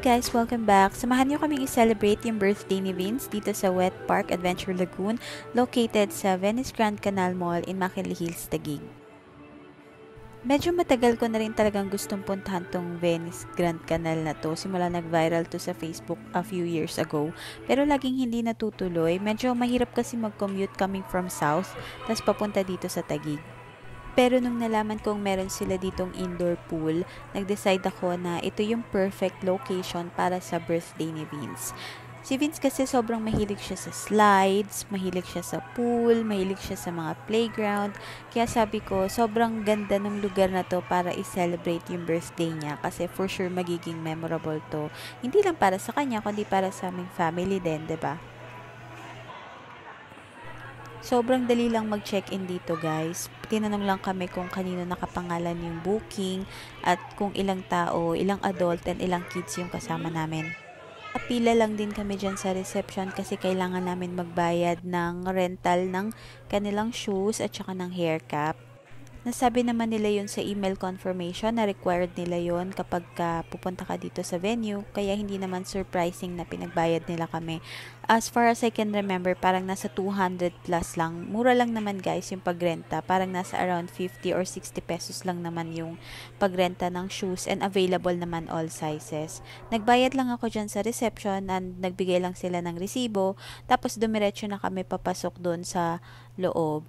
guys! Welcome back! Samahan niyo kaming i-celebrate yung birthday ni Vince dito sa Wet Park Adventure Lagoon located sa Venice Grand Canal Mall in McKinley Hills, Taguig. Medyo matagal ko na rin talagang gustong puntahan tong Venice Grand Canal na to. Simula nag-viral to sa Facebook a few years ago. Pero laging hindi natutuloy. Medyo mahirap kasi mag-commute coming from south, tapos papunta dito sa Taguig. Pero nung nalaman kong meron sila ditong indoor pool, nag-decide ako na ito yung perfect location para sa birthday ni Vince. Si Vince kasi sobrang mahilig siya sa slides, mahilig siya sa pool, mahilig siya sa mga playground. Kaya sabi ko, sobrang ganda ng lugar na to para i-celebrate yung birthday niya kasi for sure magiging memorable to. Hindi lang para sa kanya, kundi para sa aming family din, 'di ba? Sobrang dali lang mag-check-in dito guys. Tinanong lang kami kung kanino nakapangalan yung booking at kung ilang tao, ilang adult and ilang kids yung kasama namin. Pila lang din kami dyan sa reception kasi kailangan namin magbayad ng rental ng kanilang shoes at saka ng hair cap. Nasabi naman nila yon sa email confirmation na required nila yon kapag ka pupunta ka dito sa venue kaya hindi naman surprising na pinagbayad nila kami. As far as I can remember, parang nasa 200 plus lang. Mura lang naman guys yung pagrenta. Parang nasa around 50 or 60 pesos lang naman yung pagrenta ng shoes and available naman all sizes. Nagbayad lang ako dyan sa reception and nagbigay lang sila ng resibo tapos dumiretso na kami papasok doon sa loob.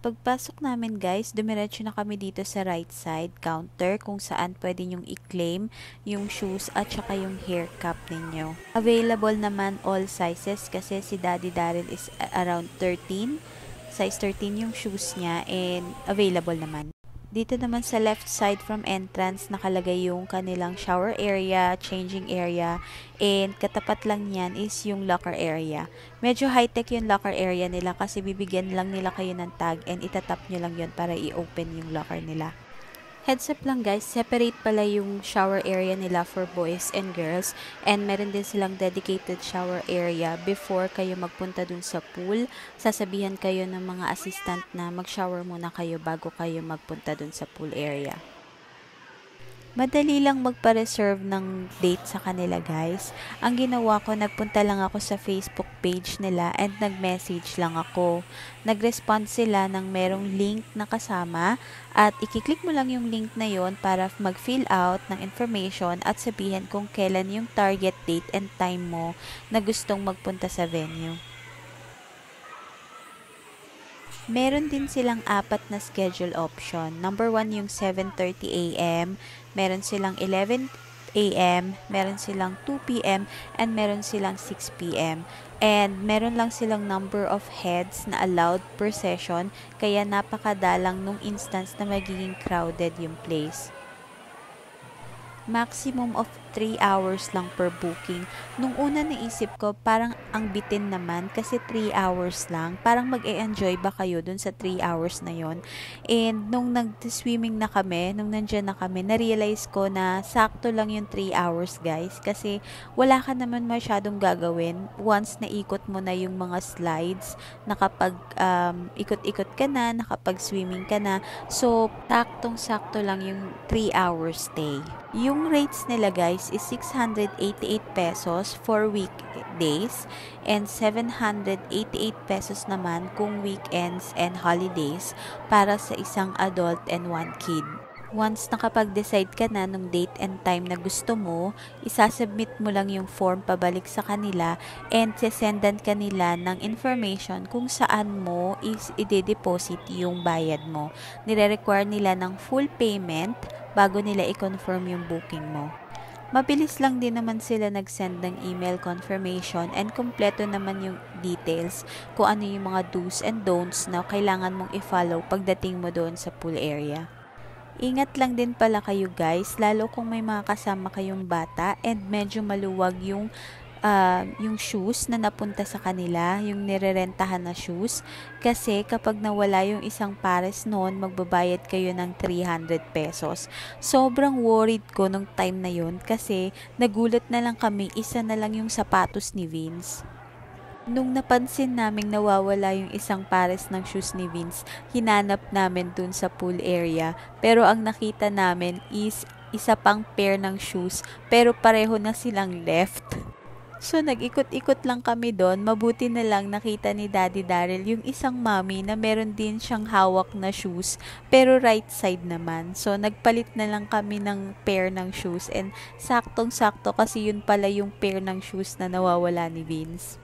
Pagpasok namin guys, dumiretso na kami dito sa right side counter kung saan pwede nyong i-claim yung shoes at saka yung hair cap ninyo. Available naman all sizes kasi si Daddy Darren is around 13. Size 13 yung shoes niya and available naman. Dito naman sa left side from entrance, nakalagay yung kanilang shower area, changing area, and katapat lang yan is yung locker area. Medyo high-tech yung locker area nila kasi bibigyan lang nila kayo ng tag and itatap nyo lang yun para i-open yung locker nila. Heads up lang guys, separate pala yung shower area nila for boys and girls and meron din silang dedicated shower area before kayo magpunta dun sa pool. Sasabihan kayo ng mga assistant na mag-shower muna kayo bago kayo magpunta dun sa pool area. Madali lang magpa-reserve ng date sa kanila guys. Ang ginawa ko, nagpunta lang ako sa Facebook page nila and nag-message lang ako. Nag-respond sila ng merong link na kasama at ikiklik mo lang yung link na yon para mag-fill out ng information at sabihin kung kailan yung target date and time mo na gustong magpunta sa venue. Meron din silang apat na schedule option. Number 1 yung 7.30 a.m., meron silang 11 a.m., meron silang 2 p.m., and meron silang 6 p.m. And meron lang silang number of heads na allowed per session, kaya napakadalang nung instance na magiging crowded yung place maximum of 3 hours lang per booking. Nung una naisip ko, parang ang bitin naman kasi 3 hours lang. Parang mag-e-enjoy ba kayo dun sa 3 hours na yon And nung nag-swimming na kami, nung nandyan na kami, na-realize ko na sakto lang yung 3 hours guys. Kasi wala ka naman masyadong gagawin once na ikot mo na yung mga slides, nakapag um, ikot-ikot ka na, nakapag-swimming ka na. So, saktong-sakto lang yung 3 hours stay. Yung rates nila guys is 688 pesos for weekdays and 788 pesos naman kung weekends and holidays para sa isang adult and one kid. Once nakapag-decide ka na nung date and time na gusto mo, isasubmit mo lang yung form pabalik sa kanila and sesendan kanila ng information kung saan mo is ide-deposit yung bayad mo. Nire-require nila ng full payment bago nila i-confirm yung booking mo. Mabilis lang din naman sila nag-send ng email confirmation and kompleto naman yung details kung ano yung mga do's and don'ts na kailangan mong i-follow pagdating mo doon sa pool area. Ingat lang din pala kayo guys, lalo kung may mga kasama kayong bata and medyo maluwag yung uh, yung shoes na napunta sa kanila, yung nirerentahan na shoes. Kasi kapag nawala yung isang pares noon, magbabayad kayo ng 300 pesos. Sobrang worried ko nung time na yun kasi nagulat na lang kami, isa na lang yung sapatos ni Vince. Nung napansin naming nawawala yung isang pares ng shoes ni Vince, hinanap namin dun sa pool area. Pero ang nakita namin is isa pang pair ng shoes pero pareho na silang left. So, nag-ikot-ikot lang kami doon. Mabuti na lang nakita ni Daddy Daryl yung isang mommy na meron din siyang hawak na shoes, pero right side naman. So, nagpalit na lang kami ng pair ng shoes and saktong-sakto kasi yun pala yung pair ng shoes na nawawala ni Vince.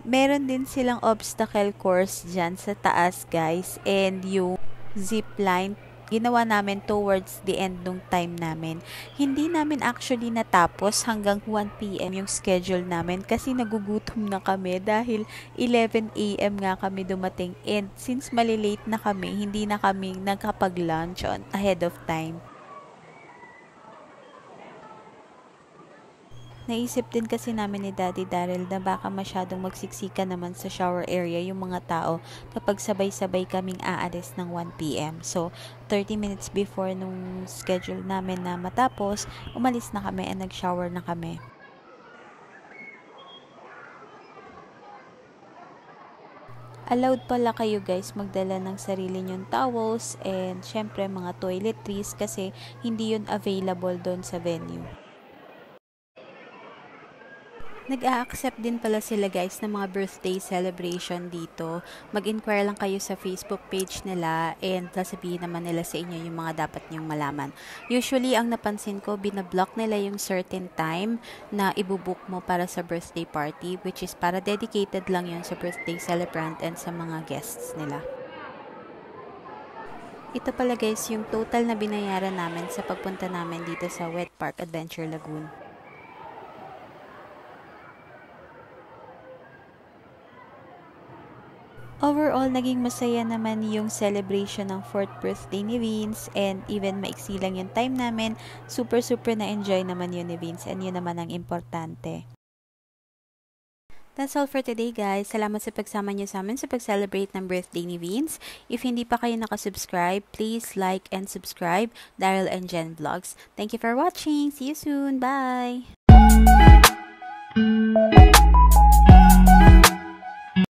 Meron din silang obstacle course dyan sa taas, guys. And yung zip line ginawa namin towards the end nung time namin. Hindi namin actually natapos hanggang 1pm yung schedule namin kasi nagugutom na kami dahil 11am nga kami dumating and since malilate na kami, hindi na kami nagkapag-lunch ahead of time. Naisip din kasi namin ni Daddy Daryl na baka masyadong magsiksika naman sa shower area yung mga tao kapag sabay-sabay kaming aalis ng 1pm. So, 30 minutes before nung schedule namin na matapos, umalis na kami and nag-shower na kami. Allowed pala kayo guys magdala ng sarili nyong towels and syempre mga toiletries kasi hindi yun available doon sa venue. Nag-a-accept din pala sila guys ng mga birthday celebration dito. Mag-inquire lang kayo sa Facebook page nila and sasabihin naman nila sa inyo yung mga dapat nyong malaman. Usually, ang napansin ko, binablock nila yung certain time na ibubook mo para sa birthday party which is para dedicated lang yun sa birthday celebrant and sa mga guests nila. Ito pala guys yung total na binayaran namin sa pagpunta namin dito sa Wet Park Adventure Lagoon. Overall, naging masaya naman yung celebration ng 4th birthday ni Vince and even maiksi lang yung time namin, super super na-enjoy naman yun ni Vince and yun naman ang importante. That's all for today guys. Salamat sa pagsama niyo sa amin sa pag-celebrate ng birthday ni Vince. If hindi pa kayo nakasubscribe, please like and subscribe Daryl and Jen Vlogs. Thank you for watching. See you soon. Bye!